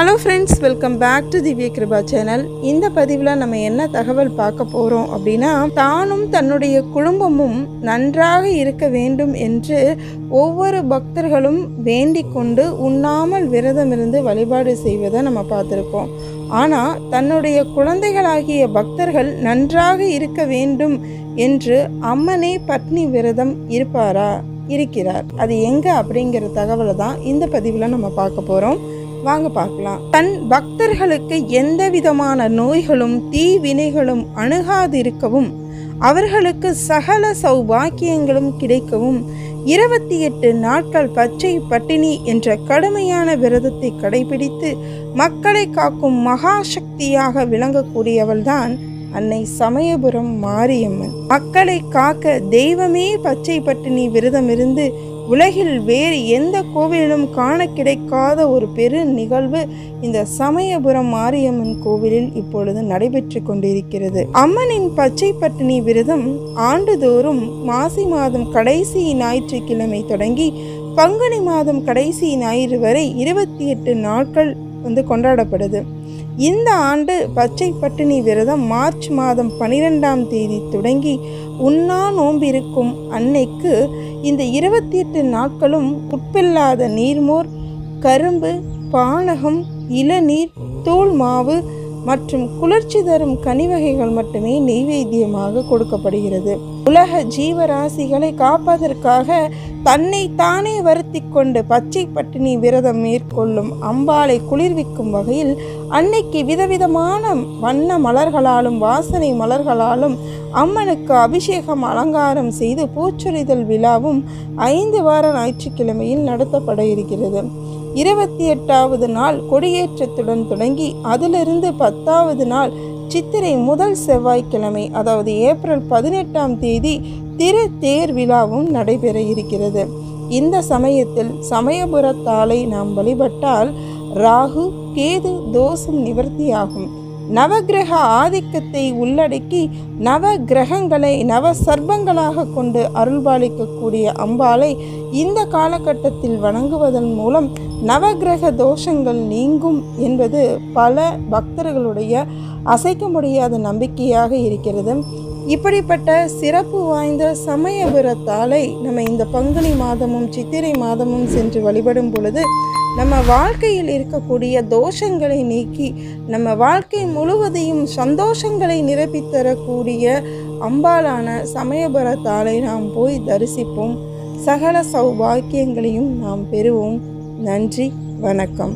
Hello friends welcome back to Divya Kiruba channel இந்த பதிவில் நம்ம என்ன தகவல் பார்க்க போகிறோம் அப்படின்னா தானும் தன்னுடைய குடும்பமும் நன்றாக இருக்க வேண்டும் என்று ஒவ்வொரு பக்தர்களும் வேண்டிக் கொண்டு உண்ணாமல் விரதமிருந்து வழிபாடு செய்வதை நம்ம பார்த்துருக்கோம் ஆனால் தன்னுடைய குழந்தைகளாகிய பக்தர்கள் நன்றாக இருக்க வேண்டும் என்று அம்மனே பட்னி விரதம் இருப்பாரா இருக்கிறார். அது எங்கே அப்படிங்கிற தகவலை தான் இந்த பதிவில் நம்ம பார்க்க போகிறோம் வாங்க பார்க்கலாம். தன் பக்தர்களுக்கு எந்த விதமான நோய்களும் தீவினைகளும் அணுகாதிருக்கவும் அவர்களுக்கு சகல சௌபாக்கியங்களும் கிடைக்கவும் இருபத்தி எட்டு நாட்கள் பச்சை பட்டினி என்ற கடுமையான விரதத்தை கடைபிடித்து மக்களை காக்கும் மகா சக்தியாக விளங்கக்கூடியவள்தான் அன்னை சமயபுரம் மாரியம்மன். மக்களை காக்க தெய்வமே பச்சை பட்டினி விரதமிருந்து உலகில் வேறு எந்த கோவிலிலும் காண கிடைக்காத ஒரு பெரு நிகழ்வு இந்த சமயபுரம் மாரியம்மன் கோவிலில் இப்பொழுது நடைபெற்று கொண்டிருக்கிறது. அம்மனின் பச்சை பட்டினி விரதம் ஆண்டுதோறும் மாசி மாதம் கடைசி ஞாயிற்றுக்கிழமை தொடங்கி பங்குனி மாதம் கடைசி ஞாயிறு வரை இருபத்தி எட்டு நாட்கள் வந்து கொண்டாடப்படுது. இந்த ஆண்டு பச்சை பட்டினி விரதம் மார்ச் மாதம் பனிரெண்டாம் தேதி தொடங்கி உண்ணா நோம்பிருக்கும் அன்னைக்கு இந்த இருபத்தி எட்டு நாட்களும் உட்பில்லாத நீர்மோர் கரும்பு பானகம் இளநீர் தூள் மாவு மற்றும் குளிர்ச்சி தரும் கனிவகைகள் மட்டுமே நெய்வேத்தியமாக கொடுக்கப்படுகிறது. உலக ஜீவராசிகளை காப்பதற்காக தன்னை தானே வருத்தி கொண்டு பச்சை பட்டினி விரதம் மேற்கொள்ளும் அம்பாளை குளிர்விக்கும் வகையில் அன்னைக்கு விதவிதமான வண்ண மலர்களாலும் வாசனை மலர்களாலும் அம்மனுக்கு அபிஷேகம் அலங்காரம் செய்து பூச்சொரிதல் விழாவும் ஐந்து வார ஞாயிற்றுக்கிழமையில் நடத்தப்பட இருக்கிறது. இருபத்தி எட்டாவது நாள் கொடியேற்றத்துடன் தொடங்கி அதிலிருந்து பத்தாவது நாள் சித்திரை முதல் செவ்வாய்க்கிழமை அதாவது ஏப்ரல் பதினெட்டாம் தேதி திரு தேர் விழாவும் நடைபெற இருக்கிறது. இந்த சமயத்தில் சமயபுரத்தாலை நாம் வழிபட்டால் ராகு கேது தோஷம் நிவர்த்தியாகும். நவகிரக ஆதிக்கத்தை உள்ளடக்கி நவ கிரகங்களை நவ சர்பங்களாக கொண்டு அருள்பாலிக்கக்கூடிய அம்பாளை இந்த காலகட்டத்தில் வணங்குவதன் மூலம் நவகிரக தோஷங்கள் நீங்கும் என்பது பல பக்தர்களுடைய அசைக்க முடியாத நம்பிக்கையாக இருக்கிறது. இப்படிப்பட்ட சிறப்பு வாய்ந்த சமயபுரத்தாலை நம்ம இந்த பங்குனி மாதமும் சித்திரை மாதமும் சென்று வழிபடும் பொழுது நம்ம வாழ்க்கையில் இருக்கக்கூடிய தோஷங்களை நீக்கி நம்ம வாழ்க்கை முழுவதையும் சந்தோஷங்களை நிரப்பித் தரக்கூடிய அம்பாலான சமயபுரத்தாலை நாம் போய் தரிசிப்போம். சகல சௌபாக்கியங்களையும் நாம் பெறுவோம். நன்றி வணக்கம்.